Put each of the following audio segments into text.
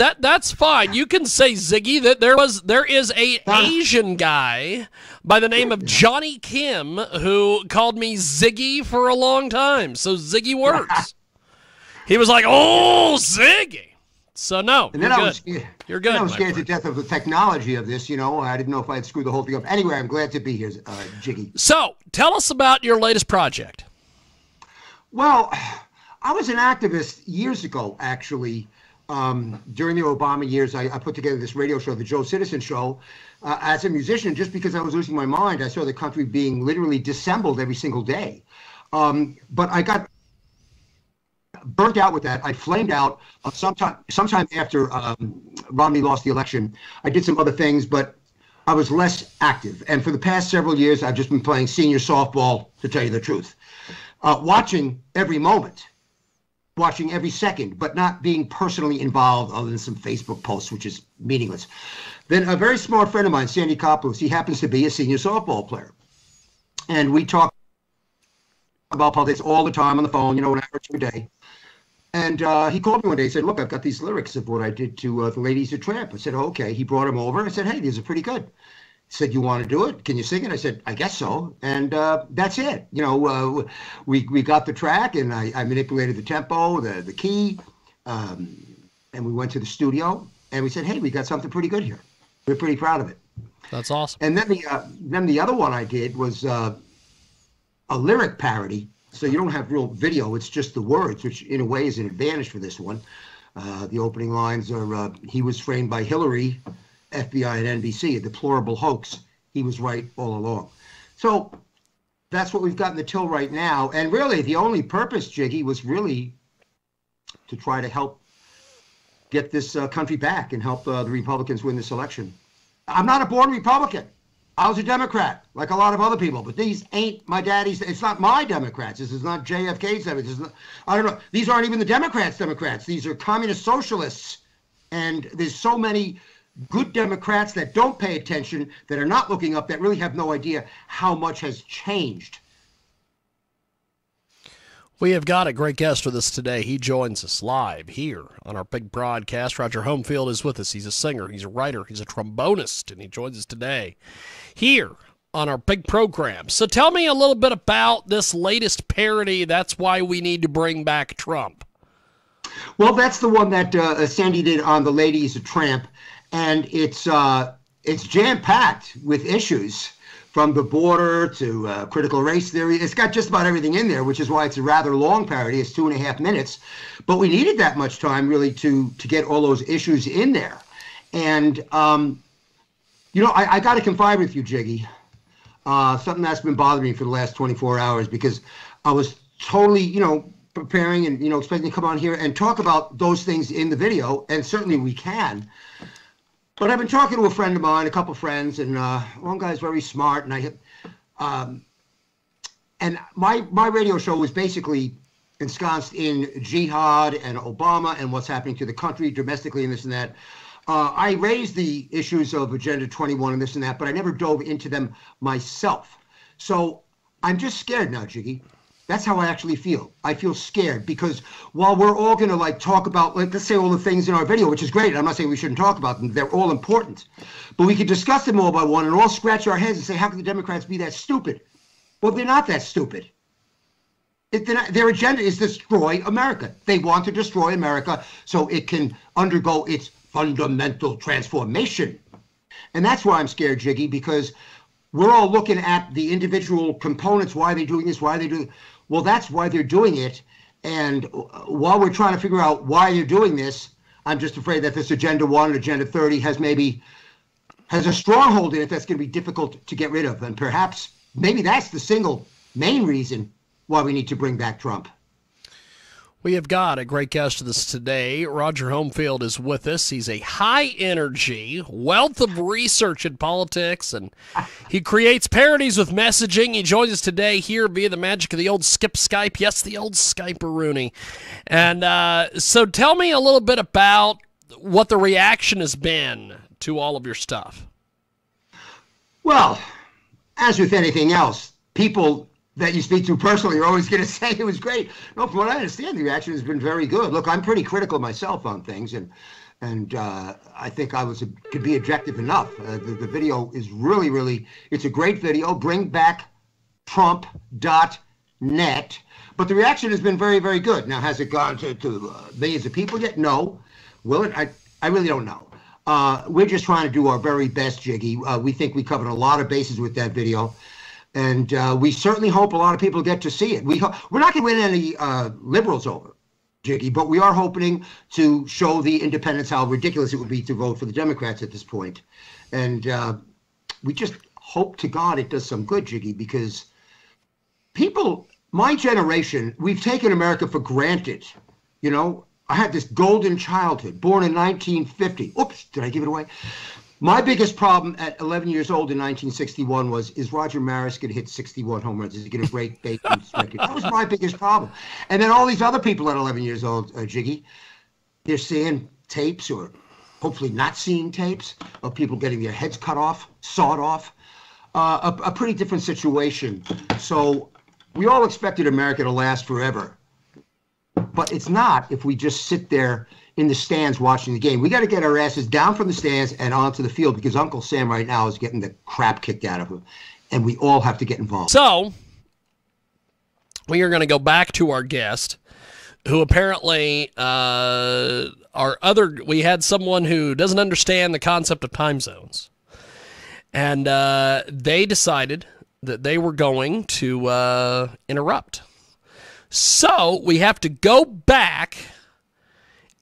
that that's fine. You can say Ziggy. That there was there is a Asian guy by the name of Johnny Kim who called me Ziggy for a long time. So Ziggy works. he was like, "Oh, Ziggy." So no, and then you're I good. was scared. You're good. I was scared to death of the technology of this. You know, I didn't know if I'd screw the whole thing up. Anyway, I'm glad to be here, uh, Jiggy. So tell us about your latest project. Well, I was an activist years ago, actually. Um, during the Obama years, I, I put together this radio show, the Joe Citizen Show. Uh, as a musician, just because I was losing my mind, I saw the country being literally dissembled every single day. Um, but I got burnt out with that. I flamed out uh, sometime sometime after um, Romney lost the election. I did some other things, but I was less active. And for the past several years, I've just been playing senior softball, to tell you the truth, uh, watching every moment, watching every second, but not being personally involved other than some Facebook posts, which is meaningless. Then a very smart friend of mine, Sandy Koplos, he happens to be a senior softball player. And we talk about politics all the time on the phone, you know, an hour or two a day. And uh, he called me one day. He said, "Look, I've got these lyrics of what I did to uh, the ladies of Tramp." I said, oh, "Okay." He brought them over. I said, "Hey, these are pretty good." Said, "You want to do it? Can you sing it?" I said, "I guess so." And uh, that's it. You know, uh, we we got the track, and I, I manipulated the tempo, the the key, um, and we went to the studio, and we said, "Hey, we got something pretty good here. We're pretty proud of it." That's awesome. And then the uh, then the other one I did was uh, a lyric parody. So you don't have real video; it's just the words, which in a way is an advantage for this one. Uh, the opening lines are: uh, "He was framed by Hillary, FBI, and NBC, a deplorable hoax. He was right all along." So that's what we've got in the till right now. And really, the only purpose, Jiggy, was really to try to help get this uh, country back and help uh, the Republicans win this election. I'm not a born Republican. I was a Democrat, like a lot of other people, but these ain't my daddy's. It's not my Democrats. This is not JFK's Democrats. Not, I don't know. These aren't even the Democrats' Democrats. These are communist socialists. And there's so many good Democrats that don't pay attention, that are not looking up, that really have no idea how much has changed. We have got a great guest with us today. He joins us live here on our big broadcast. Roger Homefield is with us. He's a singer, he's a writer, he's a trombonist, and he joins us today here on our big program. So tell me a little bit about this latest parody. That's why we need to bring back Trump. Well, that's the one that uh, Sandy did on the Ladies of Tramp, and it's uh, it's jam packed with issues from the border to uh, critical race theory. It's got just about everything in there, which is why it's a rather long parody. It's two and a half minutes, but we needed that much time really to to get all those issues in there. And um, you know, I, I got to confide with you, Jiggy. Uh, something that's been bothering me for the last 24 hours because I was totally, you know, preparing and you know expecting to come on here and talk about those things in the video, and certainly we can. But I've been talking to a friend of mine, a couple friends, and uh, one guy's very smart, and I, um, and my my radio show was basically ensconced in jihad and Obama and what's happening to the country domestically and this and that. Uh, I raised the issues of Agenda 21 and this and that, but I never dove into them myself. So I'm just scared now, Jiggy. That's how I actually feel. I feel scared because while we're all going to like talk about, like, let's say all the things in our video, which is great. I'm not saying we shouldn't talk about them. They're all important, but we could discuss them all by one and all scratch our heads and say, how can the Democrats be that stupid? Well, they're not that stupid. It, not- their agenda is destroy America. They want to destroy America so it can undergo its fundamental transformation. And that's why I'm scared, Jiggy, because we're all looking at the individual components. Why are they doing this? Why are they doing? Well, that's why they're doing it. And uh, while we're trying to figure out why they're doing this, I'm just afraid that this Agenda One and Agenda 30 has maybe has a stronghold in it that's going to be difficult to get rid of. And perhaps maybe that's the single main reason why we need to bring back Trump. We have got a great guest with us today. Roger Homefield is with us. He's a high energy, wealth of research in politics, and he creates parodies with messaging. He joins us today here via the magic of the old skip Skype. Yes, the old Skype Rooney. And uh, so tell me a little bit about what the reaction has been to all of your stuff. Well, as with anything else, people that you speak to personally are always going to say it was great. No, from what I understand, the reaction has been very good. Look, I'm pretty critical myself on things, and and uh, I think I was could be objective enough. Uh, the, the video is really, really, it's a great video. Bring back Trump.net. But the reaction has been very, very good. Now, has it gone to, to uh, millions of people yet? No. Will it? I, I really don't know. Uh, we're just trying to do our very best, Jiggy. Uh, we think we covered a lot of bases with that video. And uh, we certainly hope a lot of people get to see it. We ho- we're not going to win any uh, liberals over. Jiggy, but we are hoping to show the independents how ridiculous it would be to vote for the Democrats at this point. And uh, we just hope to God it does some good, Jiggy, because people, my generation, we've taken America for granted. You know, I had this golden childhood, born in 1950. Oops, did I give it away? My biggest problem at 11 years old in 1961 was is Roger Maris going to hit 61 home runs? Is he going to break Bacon's record? That was my biggest problem. And then all these other people at 11 years old, uh, Jiggy, they're seeing tapes or hopefully not seeing tapes of people getting their heads cut off, sawed off. Uh, a, a pretty different situation. So we all expected America to last forever, but it's not if we just sit there in the stands watching the game. We got to get our asses down from the stands and onto the field because Uncle Sam right now is getting the crap kicked out of him, and we all have to get involved. So we are going to go back to our guest, who apparently uh, our other. We had someone who doesn't understand the concept of time zones, and uh, they decided that they were going to uh, interrupt. So we have to go back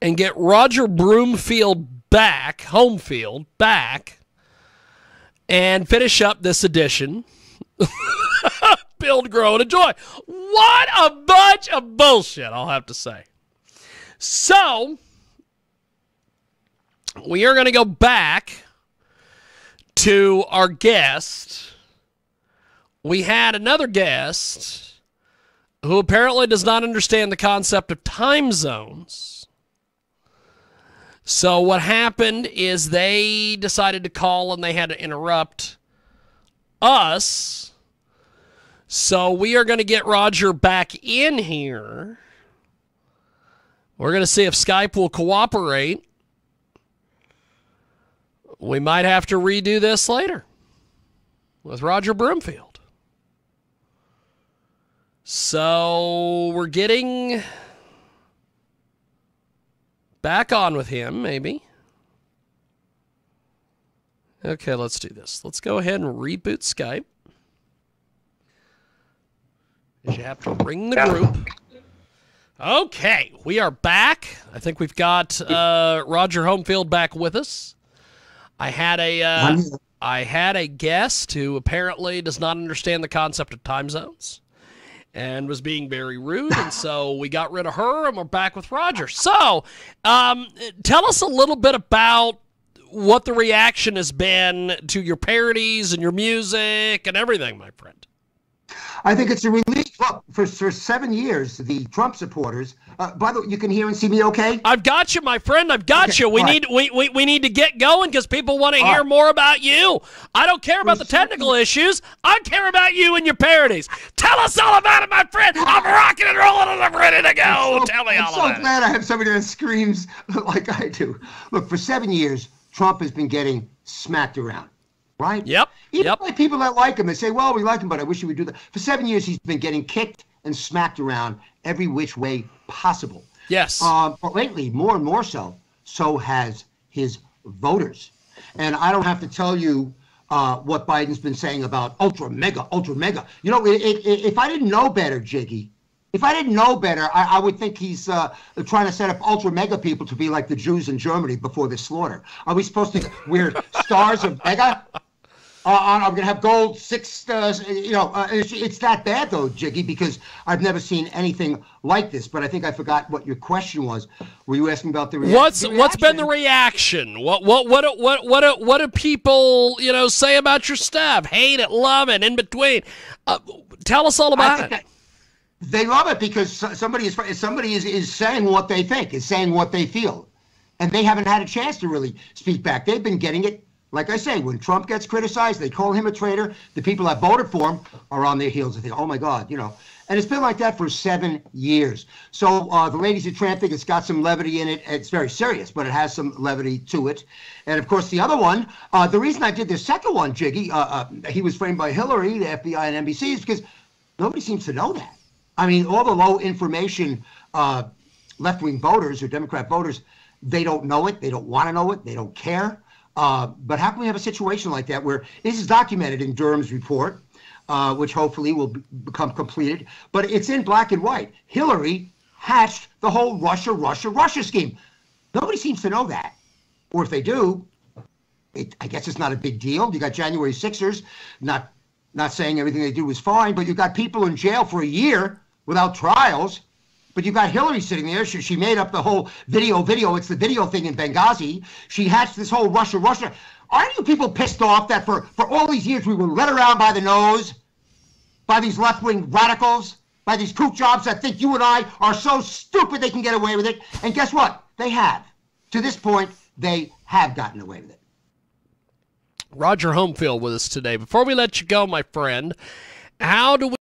and get Roger Broomfield back, home field back, and finish up this edition. Build, grow, and enjoy. What a bunch of bullshit, I'll have to say. So, we are going to go back to our guest. We had another guest who apparently does not understand the concept of time zones. So what happened is they decided to call and they had to interrupt us. So we are going to get Roger back in here. We're going to see if Skype will cooperate. We might have to redo this later with Roger Broomfield. So we're getting back on with him, maybe. Okay, let's do this. Let's go ahead and reboot Skype. You have to ring the group. Okay, we are back. I think we've got uh, Roger Homefield back with us. I had a uh, I had a guest who apparently does not understand the concept of time zones and was being very rude. And so we got rid of her and we're back with Roger. So um, tell us a little bit about what the reaction has been to your parodies and your music and everything, my friend. I think it's a relief. Look, for, for seven years, the Trump supporters. Uh, by the way, you can hear and see me okay. I've got you, my friend. I've got okay, you. We need right. we, we, we need to get going because people want to hear right. more about you. I don't care about the technical issues. I care about you and your parodies. Tell us all about it, my friend. I'm rocking and rolling and I'm ready to go. So, Tell me I'm all so about it. I'm so glad I have somebody that screams like I do. Look, for seven years, Trump has been getting smacked around right? Yep. Even yep. like people that like him, they say, "Well, we like him, but I wish he would do that." For seven years, he's been getting kicked and smacked around every which way possible. Yes. Um, but lately, more and more so, so has his voters. And I don't have to tell you uh, what Biden's been saying about ultra MAGA, ultra MAGA. You know, it, it, if I didn't know better, Jiggy, if I didn't know better, I, I would think he's uh, trying to set up ultra MAGA people to be like the Jews in Germany before the slaughter. Are we supposed to wear stars of MAGA? Uh, I'm going to have gold six. Uh, you know, uh, it's, it's, that bad though, Jiggy, because I've never seen anything like this. But I think I forgot what your question was. Were you asking about the, rea- what's the reaction? What's been the reaction? What what what what what what do people you know say about your stuff? Hate it, love it, in between. Uh, tell us all about it. That, they love it because somebody is somebody is, is saying what they think, is saying what they feel, and they haven't had a chance to really speak back. They've been getting it like I say, when Trump gets criticized, they call him a traitor. The people that voted for him are on their heels and think, oh my God, you know. And it's been like that for seven years. So uh, the ladies at Tramp think it's got some levity in it. It's very serious, but it has some levity to it. And of course, the other one, uh, the reason I did the second one, Jiggy, uh, uh he was framed by Hillary, the FBI, and NBC, is because nobody seems to know that. I mean, all the low information uh, left wing voters or Democrat voters, they don't know it. They don't want to know it. They don't care. Uh, but how can we have a situation like that where this is documented in Durham's report? uh, which hopefully will be, become completed. But it's in black and white. Hillary hatched the whole Russia, Russia, Russia scheme. Nobody seems to know that. Or if they do, it, I guess it's not a big deal. You got January Sixers, not not saying everything they do was fine, but you got people in jail for a year without trials. But you've got Hillary sitting there. She, she made up the whole video, video. It's the video thing in Benghazi. She hatched this whole Russia, Russia. Aren't you people pissed off that for, for all these years we were led around by the nose by these left wing radicals, by these kook jobs that think you and I are so stupid they can get away with it? And guess what? They have. To this point, they have gotten away with it. Roger Homefield with us today. Before we let you go, my friend, how do we